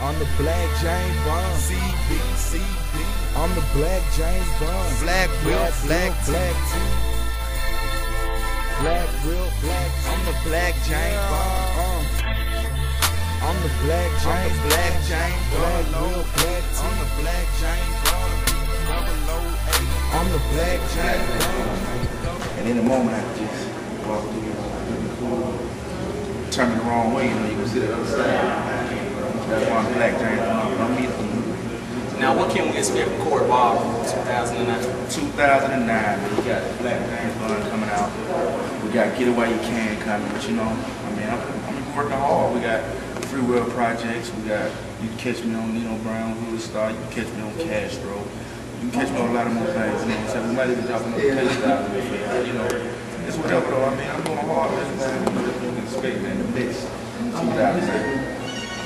I'm the black James Bond. CB, CB. I'm the black James Bond. Black real black black too. Black real black. I'm the black James Bond. I'm the black I'm James the black James Black Bond. real black I'm the black James Bond. Double O eight. I'm the black James Bond. And in the moment, I just walk through your turn me the wrong way, you know, you can see the other side. That's why I'm black James. Bond. I'm meeting Now, what can we expect from Corey Barbar 2009? 2009, man, you got Black James Bond coming out. We got Get It While You Can coming, but you know, I mean, I'm, I'm working hard. We got Freewill projects. We got, you can catch me on Nino Brown, WorldStar. You can catch me on Castro. You can catch me on a lot of more things, you know what I'm saying? We might even drop another taste out of it, you know. It's whatever though, I mean, I'm doing hard business, man. You can expect, man, the next 2009.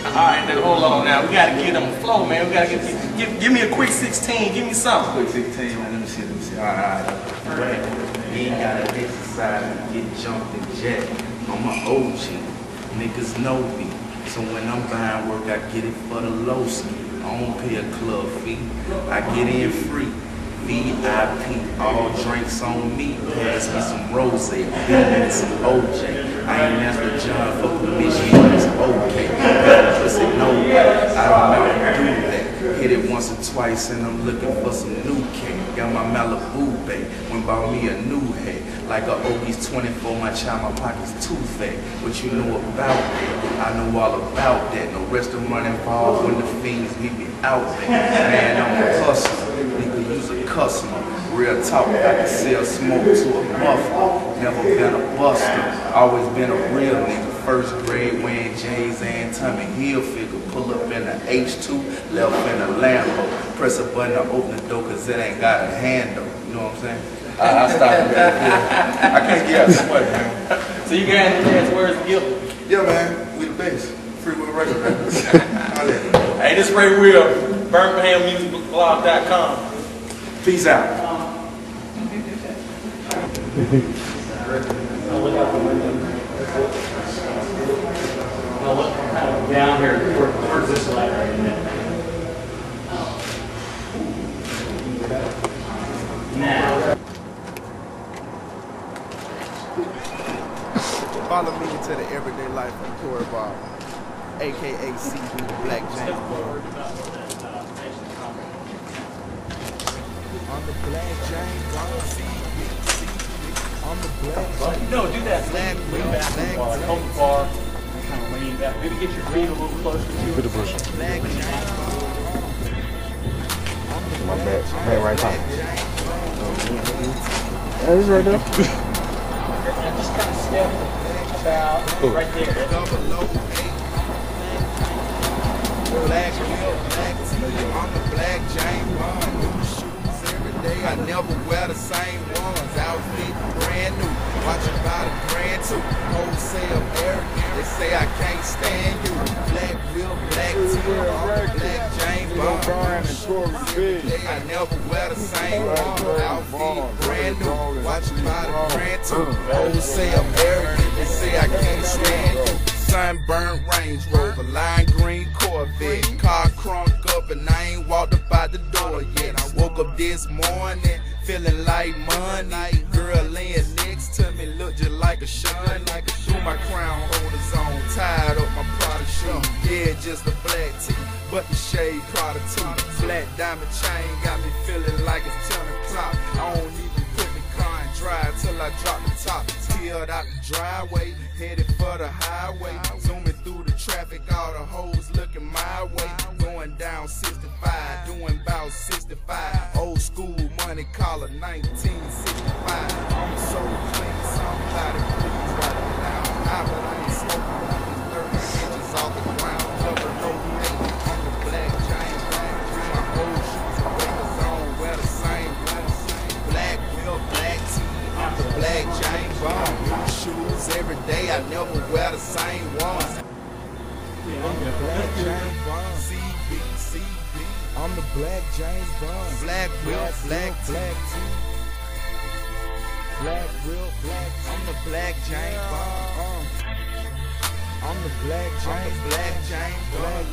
All right, now hold on. Now we gotta get them a flow, man. We gotta get give, give me a quick 16. Give me something. Quick 16, man. Let me see, let me see. All right, all right. You ain't gotta exercise and get jumped and jet. I'm an OG. Niggas know me. So when I'm buying work, I get it for the low ski. I don't pay a club fee. I get in free. VIP, all drinks on me. Pass me some rose, beat me some OJ. I ain't asked John for permission, it's okay. Better pussy, no. I don't ever do that. Hit it once or twice and I'm looking for some new cake. Got my Malibu bay, went bought me a new head. Like a Obies 24, my child, my pocket's too fat. What you know about that? I know all about that. No restaurant involved when the fiends meet me out there. Man, I'm a hustler. Nigga, use a customer. Real talk, I can sell smoke to a muffler. Never been a buster. Always been a real nigga. First grade wearing J's and Tommy Hilfiger. Pull up in the H2, left in a Lambo. Press a button to open the door cause it ain't got a handle. You know what I'm saying? I, I stopped right there. I can't get out too much, man. So you got any last words to give? Yeah, man. We the best. Freewill record records. Holla at me. Hey, this Ray Will, BirminghamMusicBlog.com. Peace out. Follow me into the everyday life of Corey Barbar, aka CB Black James. I'm the black James Bond. I'm the black No, do that. Black lean real back black bar, hold the bar, kind of lean back. Maybe get your feet a little closer to you. Black James Bond. My back, back right side. And just kind of step about right there. Double O eight. Black real black tee. I'm the black James Bond. Shoes. I never wear the same ones. Outfit brand new. Watch about a grand too. Wholesale arrogant. They say I can't stand you. Black real black the black James Bond. I never wear the same one. Outfit brand new. Watch about a grand too. Wholesale arrogant. They say I can't stand you. Sunburnt Range Rover, lime green Corvette. Car crunk up and I ain't walked the up this morning feeling like money. Girl laying next to me look just like a shun. Like a threw my crown holders on, tied up my Prada shoe. Yeah, just a black tee, but the shade Prada too. Black diamond chain got me feeling like it's 10 o'clock. I don't even put the car in drive till I drop the top. Peeled out the driveway, headed for the highway. Zooming through the traffic, all the hoes looking my way. Going down 65, doing about 65. Old school money caller 1965. I'm so clean, somebody please write it down. High, but I ain't smoking on these 30 inches off the ground. Double no I'm the black Bond. Bring my old shoes cause I don't wear the same ones. Black wheel, black tee, I'm the black James Bond. New shoes every day, I never wear the same ones. I'm the black James Bond. I'm the black James Bond. black wheel, black black tee. Black real black. I'm the black James Bond. Uh, I'm the black James the black James Bond.